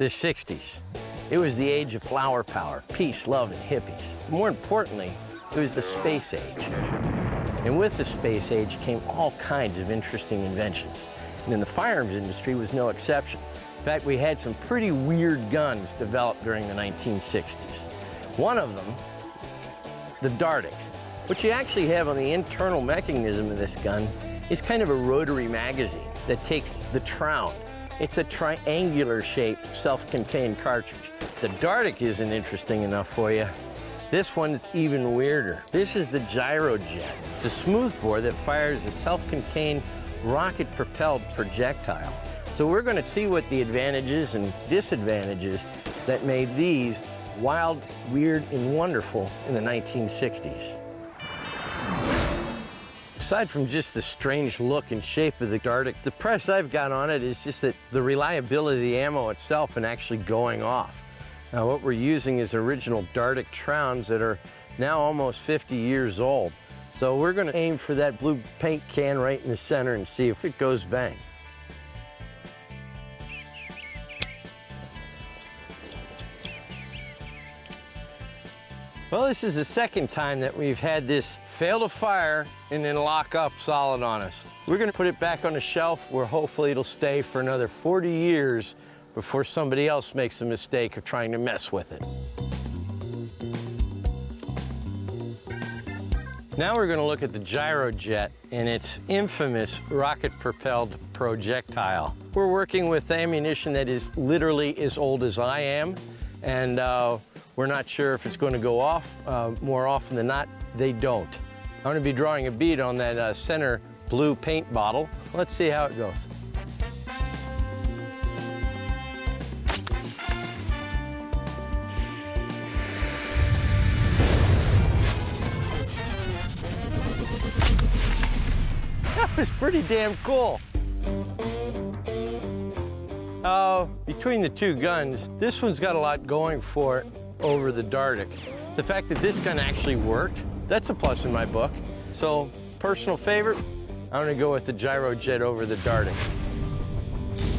the 60s. It was the age of flower power, peace, love, and hippies. More importantly, it was the space age. And with the space age came all kinds of interesting inventions. And in the firearms industry was no exception. In fact, we had some pretty weird guns developed during the 1960s. One of them, the Dardick. What you actually have on the internal mechanism of this gun is kind of a rotary magazine that takes the Tround. It's a triangular shaped, self-contained cartridge. The Dardick isn't interesting enough for you. This one's even weirder. This is the Gyrojet. It's a smoothbore that fires a self-contained rocket-propelled projectile. So we're going to see what the advantages and disadvantages that made these wild, weird, and wonderful in the 1960s. Aside from just the strange look and shape of the Dardick, the press I've got on it is just that the reliability of the ammo itself and actually going off. Now what we're using is original Dardick Trounds that are now almost 50 years old. So we're gonna aim for that blue paint can right in the center and see if it goes bang. Well, this is the second time that we've had this fail to fire and then lock up solid on us. We're gonna put it back on the shelf where hopefully it'll stay for another 40 years before somebody else makes the mistake of trying to mess with it. Now we're gonna look at the Gyrojet and its infamous rocket-propelled projectile. We're working with ammunition that is literally as old as I am, and uh, we're not sure if it's gonna go off. Uh, more often than not, they don't. I'm gonna be drawing a bead on that uh, center blue paint bottle. Let's see how it goes. That was pretty damn cool. Uh, between the two guns, this one's got a lot going for it over the Dardick. The fact that this gun actually worked, that's a plus in my book. So, personal favorite, I'm gonna go with the Gyrojet over the Dardick.